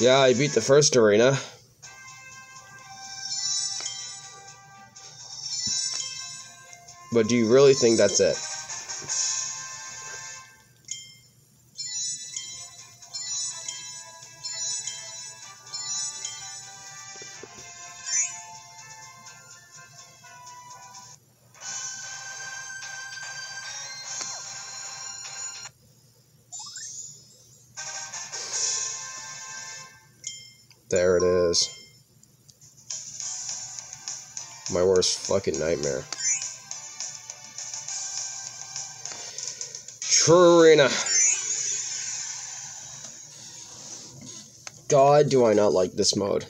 Yeah, I beat the first arena. But do you really think that's it? There it is. My worst fucking nightmare. Arena. God, do I not like this mode.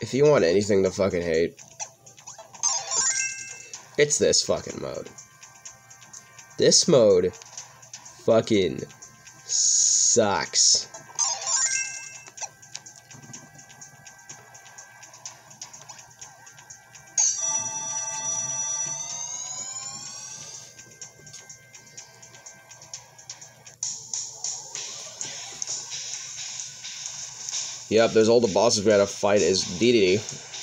If you want anything to fucking hate, it's this fucking mode. This mode fucking sucks. Yep, there's all the bosses we had to fight as Dedede.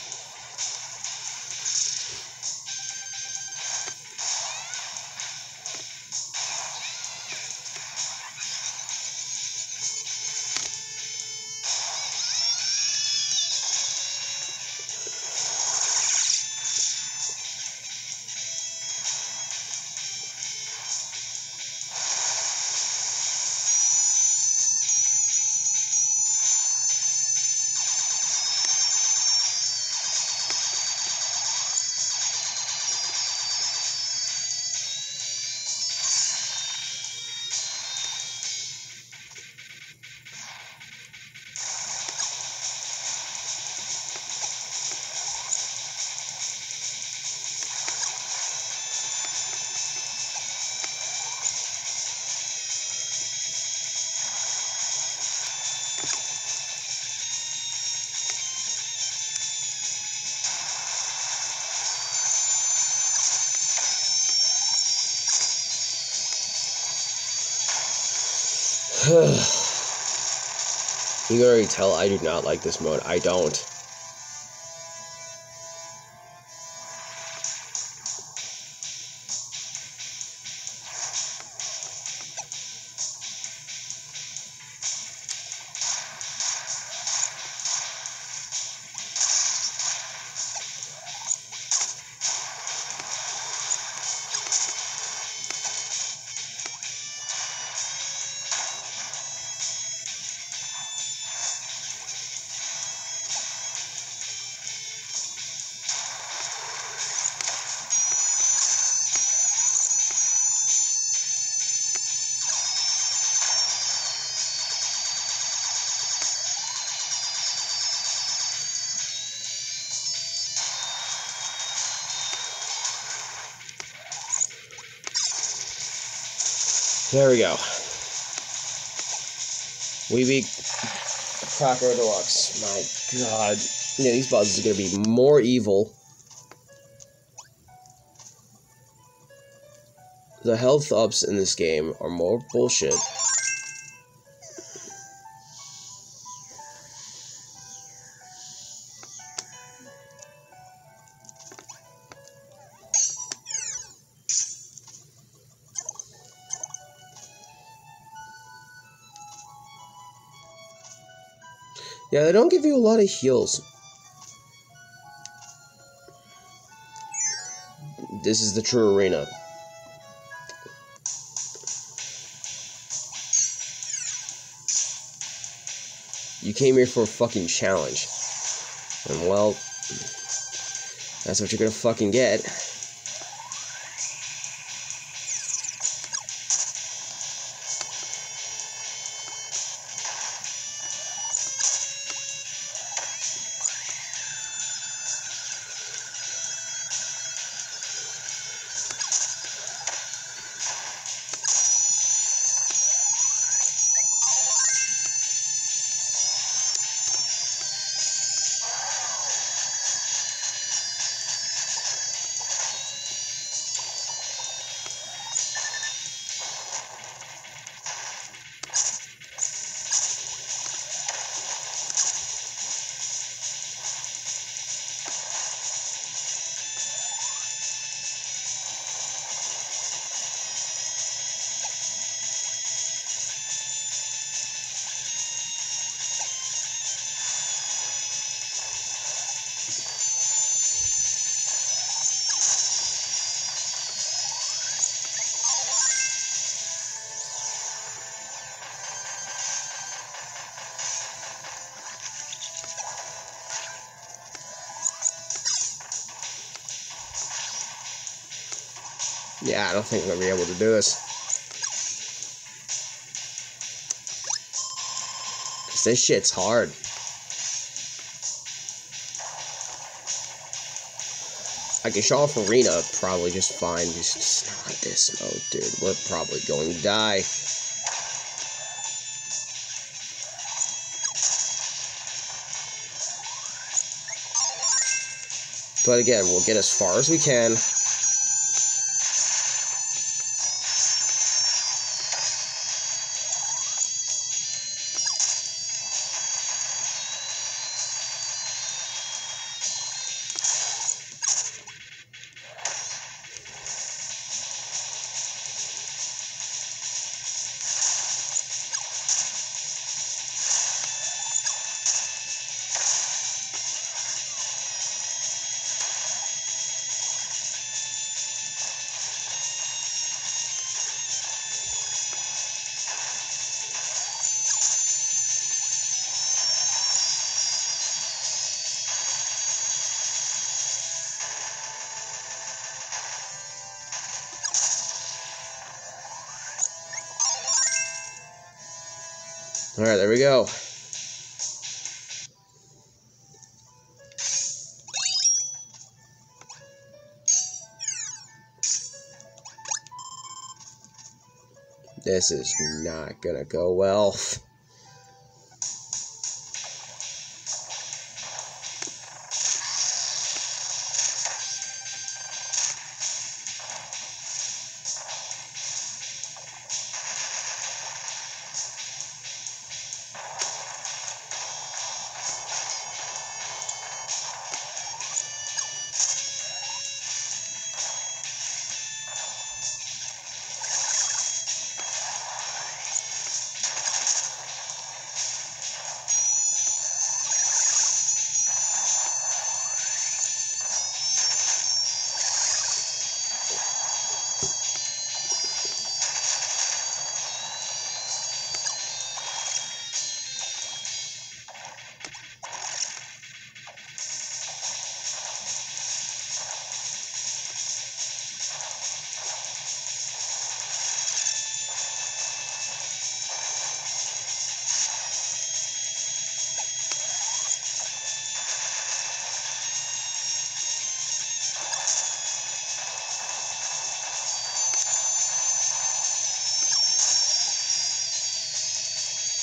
you can already tell I do not like this mode. I don't. There we go. We beat Kracko Deluxe. My god. Yeah, these bosses are gonna be more evil. The health ups in this game are more bullshit. Yeah, they don't give you a lot of heals. This is the true arena. You came here for a fucking challenge. And well, that's what you're gonna fucking get. Yeah, I don't think I'm gonna be able to do this. Cause this shit's hard. I can show off Arena probably just fine, just not this mode, dude. We're probably going to die. But again, we'll get as far as we can. Alright, there we go. This is not gonna go well.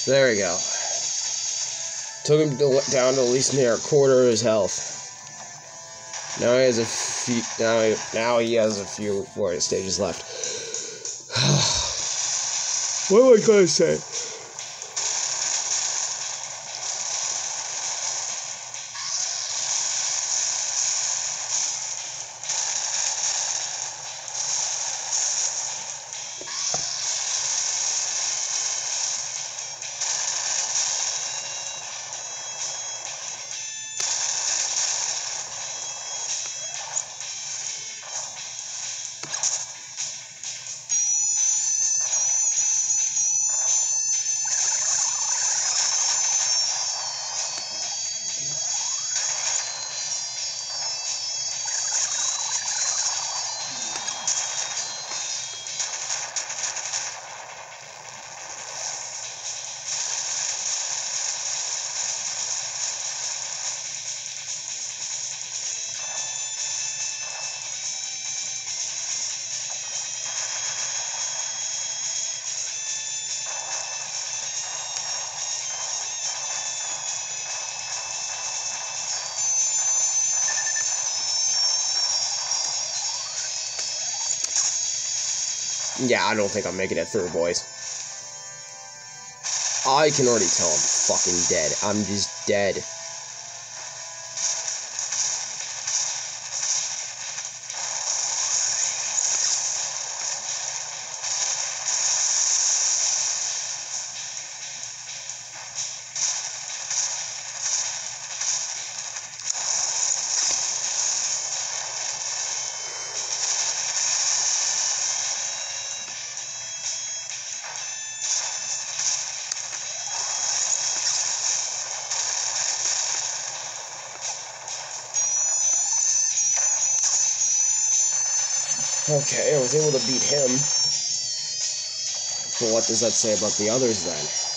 There we go. Took him to, down to at least near a quarter of his health. Now he has a few. Now he, now he has a few warrior stages left. what am I gonna say? Yeah, I don't think I'm making it through, boys. I can already tell I'm fucking dead. I'm just dead. Okay, I was able to beat him. But what does that say about the others then?